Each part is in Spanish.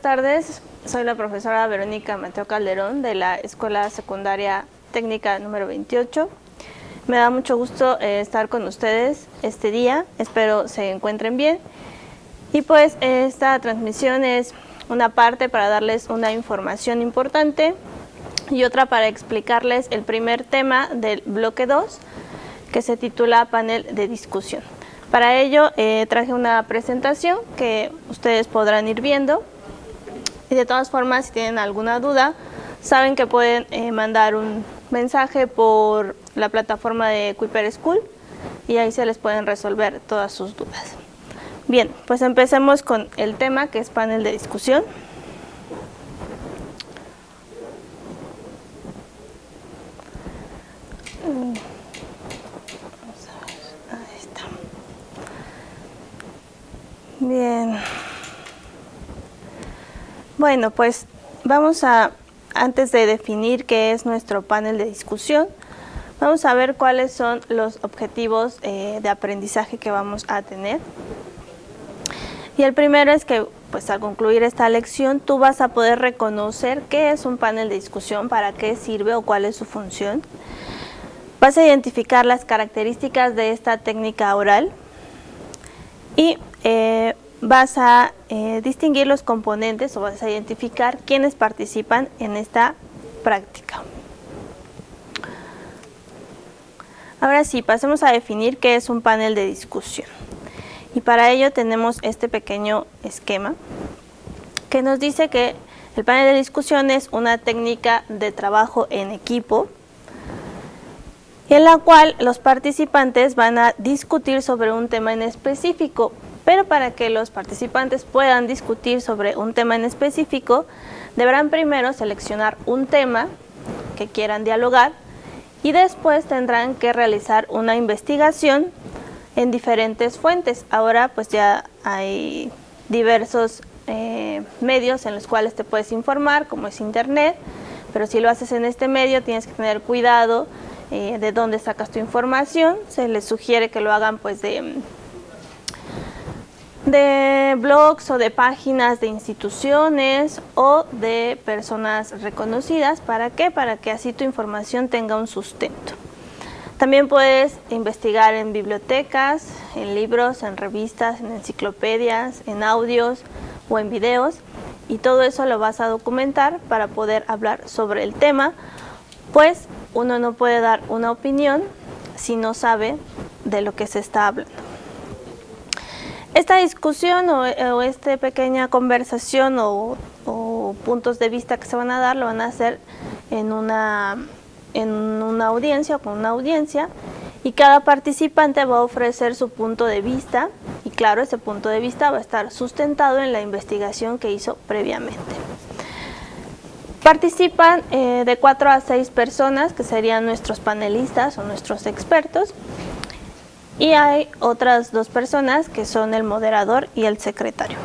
tardes. Soy la profesora Verónica Mateo Calderón de la Escuela Secundaria Técnica número 28. Me da mucho gusto eh, estar con ustedes este día. Espero se encuentren bien. Y pues esta transmisión es una parte para darles una información importante y otra para explicarles el primer tema del bloque 2 que se titula panel de discusión. Para ello eh, traje una presentación que ustedes podrán ir viendo y de todas formas si tienen alguna duda saben que pueden eh, mandar un mensaje por la plataforma de Kuiper School y ahí se les pueden resolver todas sus dudas. Bien, pues empecemos con el tema que es panel de discusión. Bien. Bueno, pues vamos a, antes de definir qué es nuestro panel de discusión, vamos a ver cuáles son los objetivos eh, de aprendizaje que vamos a tener. Y el primero es que, pues al concluir esta lección, tú vas a poder reconocer qué es un panel de discusión, para qué sirve o cuál es su función. Vas a identificar las características de esta técnica oral y eh, vas a eh, distinguir los componentes o vas a identificar quiénes participan en esta práctica. Ahora sí, pasemos a definir qué es un panel de discusión. Y para ello tenemos este pequeño esquema que nos dice que el panel de discusión es una técnica de trabajo en equipo en la cual los participantes van a discutir sobre un tema en específico, pero para que los participantes puedan discutir sobre un tema en específico, deberán primero seleccionar un tema que quieran dialogar y después tendrán que realizar una investigación en diferentes fuentes. Ahora pues ya hay diversos eh, medios en los cuales te puedes informar, como es internet, pero si lo haces en este medio tienes que tener cuidado eh, de dónde sacas tu información. Se les sugiere que lo hagan pues de de blogs o de páginas de instituciones o de personas reconocidas. ¿Para qué? Para que así tu información tenga un sustento. También puedes investigar en bibliotecas, en libros, en revistas, en enciclopedias, en audios o en videos y todo eso lo vas a documentar para poder hablar sobre el tema, pues uno no puede dar una opinión si no sabe de lo que se está hablando. Esta discusión o, esta pequeña conversación o, puntos de vista que se van a dar lo van a hacer en una, en una audiencia o con una audiencia y cada participante va a ofrecer su punto de vista y claro, ese punto de vista va a estar sustentado en la investigación que hizo previamente. Participan eh, de cuatro a seis personas que serían nuestros panelistas o nuestros expertos y hay otras dos personas que son el moderador y el secretario.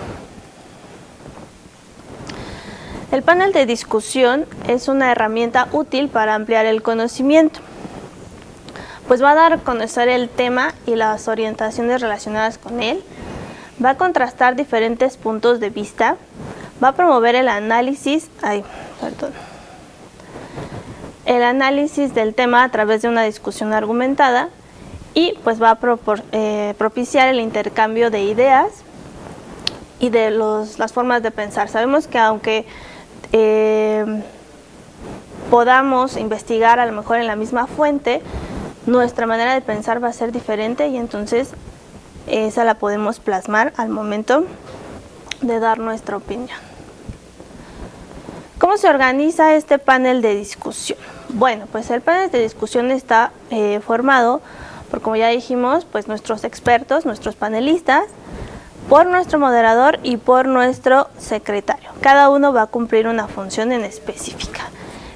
El panel de discusión es una herramienta útil para ampliar el conocimiento, pues va a dar a conocer el tema y las orientaciones relacionadas con él, va a contrastar diferentes puntos de vista, va a promover el análisis, ay, perdón, el análisis del tema a través de una discusión argumentada y pues va a eh, propiciar el intercambio de ideas y de las formas de pensar. Sabemos que aunque eh, podamos investigar a lo mejor en la misma fuente, nuestra manera de pensar va a ser diferente y entonces esa la podemos plasmar al momento de dar nuestra opinión. ¿Cómo se organiza este panel de discusión? Bueno, pues el panel de discusión está eh, formado por como ya dijimos, pues nuestros expertos, nuestros panelistas, por nuestro moderador y por nuestro secretario. Cada uno va a cumplir una función en específica.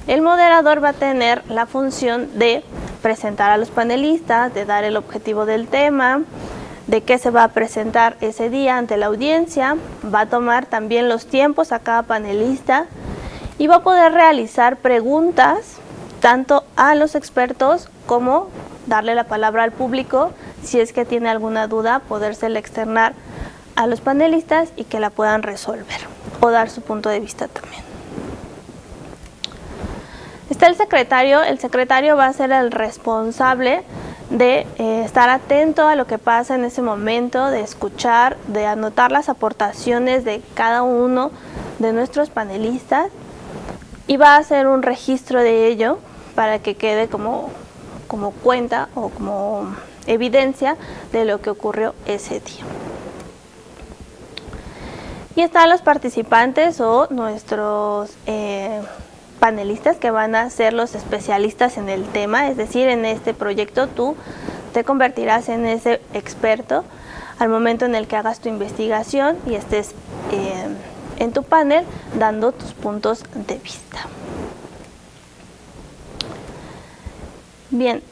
El moderador va a tener la función de presentar a los panelistas, de dar el objetivo del tema, de qué se va a presentar ese día ante la audiencia, va a tomar también los tiempos a cada panelista y va a poder realizar preguntas tanto a los expertos como darle la palabra al público, si es que tiene alguna duda, podérsela externar a los panelistas y que la puedan resolver o dar su punto de vista también. Está el secretario, el secretario va a ser el responsable de eh, estar atento a lo que pasa en ese momento, de escuchar, de anotar las aportaciones de cada uno de nuestros panelistas y va a hacer un registro de ello para que quede como, como cuenta o como evidencia de lo que ocurrió ese día. Y están los participantes o nuestros eh, panelistas que van a ser los especialistas en el tema, es decir, en este proyecto tú te convertirás en ese experto al momento en el que hagas tu investigación y estés eh, en tu panel dando tus puntos de vista. Bien,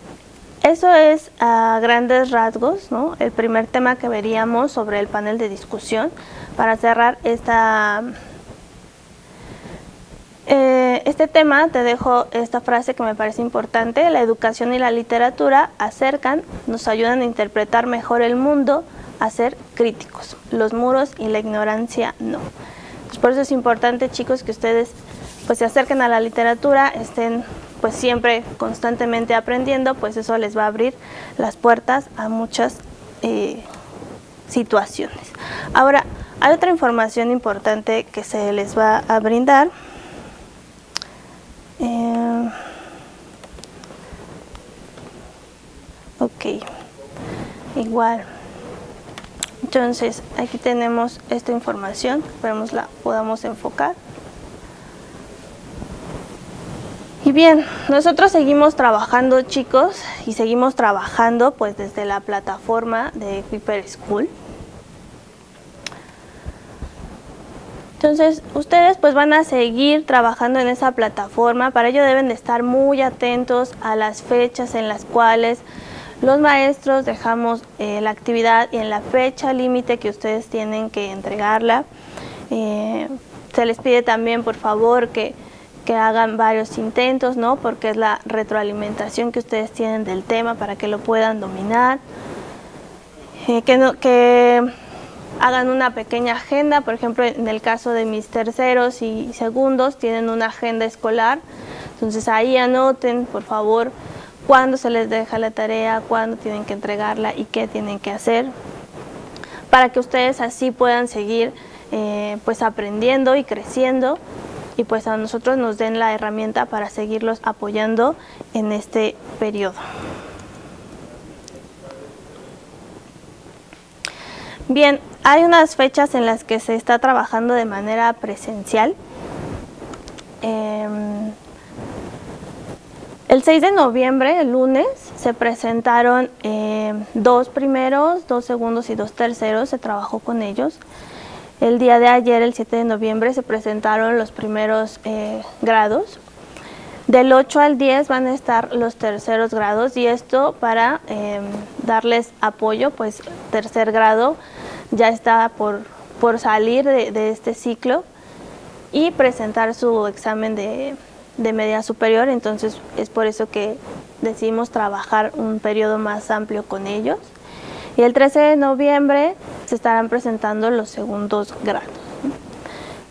eso es a grandes rasgos ¿no? el primer tema que veríamos sobre el panel de discusión. Para cerrar esta, eh, este tema te dejo esta frase que me parece importante. La educación y la literatura acercan, nos ayudan a interpretar mejor el mundo, a ser críticos. Los muros y la ignorancia no. por eso es importante chicos que ustedes pues se acerquen a la literatura, estén pues siempre constantemente aprendiendo, pues eso les va a abrir las puertas a muchas eh, situaciones. Ahora, hay otra información importante que se les va a brindar. Eh, ok, igual. Entonces, aquí tenemos esta información, esperemos la podamos enfocar. Bien, nosotros seguimos trabajando chicos y seguimos trabajando pues desde la plataforma de Piper School. Entonces, ustedes pues van a seguir trabajando en esa plataforma, para ello deben de estar muy atentos a las fechas en las cuales los maestros dejamos eh, la actividad y en la fecha límite que ustedes tienen que entregarla. Eh, se les pide también por favor que que hagan varios intentos, ¿no? Porque es la retroalimentación que ustedes tienen del tema para que lo puedan dominar. Eh, que, hagan una pequeña agenda, por ejemplo, en el caso de mis terceros y segundos, tienen una agenda escolar. Entonces ahí anoten, por favor, cuándo se les deja la tarea, cuándo tienen que entregarla y qué tienen que hacer, para que ustedes así puedan seguir eh, pues aprendiendo y creciendo y pues a nosotros nos den la herramienta para seguirlos apoyando en este periodo. Bien, hay unas fechas en las que se está trabajando de manera presencial. Em, el 6 de noviembre, el lunes, se presentaron em, dos primeros, dos segundos y dos terceros, se trabajó con ellos. El día de ayer, el 7 de noviembre, se presentaron los primeros eh, grados. Del 8 al 10 van a estar los terceros grados y esto para em, darles apoyo, pues tercer grado ya está por, por salir de, este ciclo y presentar su examen de, de media superior, entonces es por eso que decidimos trabajar un periodo más amplio con ellos. Y el 13 de noviembre se estarán presentando los segundos grados.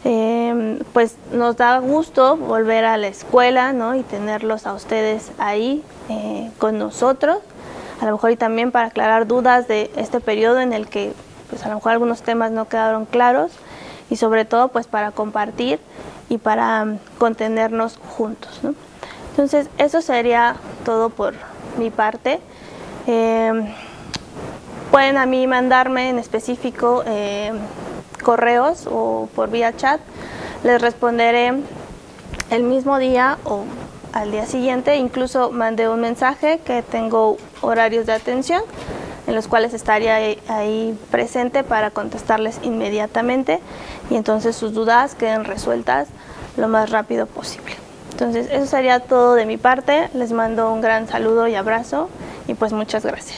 Em, pues nos da gusto volver a la escuela ¿no? y tenerlos a ustedes ahí eh, con nosotros, a lo mejor y también para aclarar dudas de este periodo en el que pues a lo mejor algunos temas no quedaron claros y sobre todo pues para compartir y para um, contenernos juntos. Entonces eso sería todo por mi parte. Em, Pueden a mí mandarme en específico eh, correos o por vía chat. Les responderé el mismo día o al día siguiente. Incluso mandé un mensaje que tengo horarios de atención en los cuales estaría ahí presente para contestarles inmediatamente y entonces sus dudas queden resueltas lo más rápido posible. Entonces eso sería todo de mi parte. Les mando un gran saludo y abrazo y pues muchas gracias.